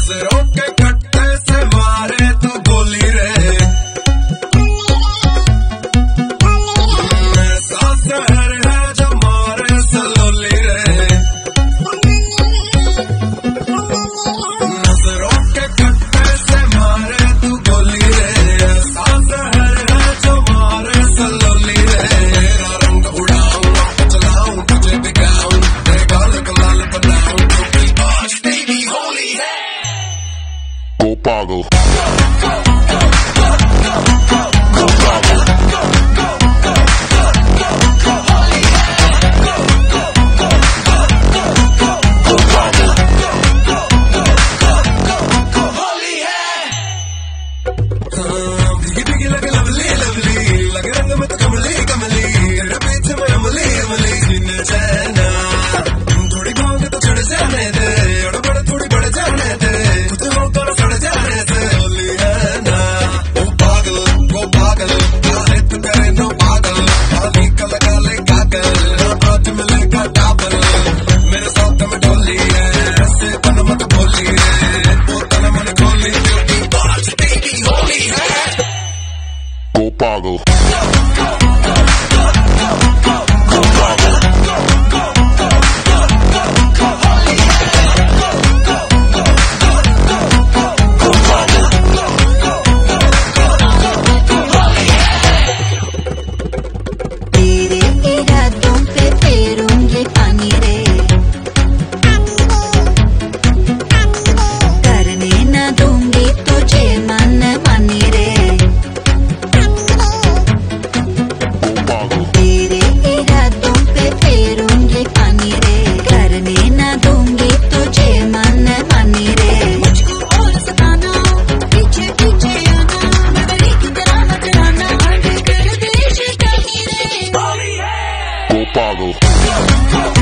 deseo que Go Pago. boggle. go, go, go.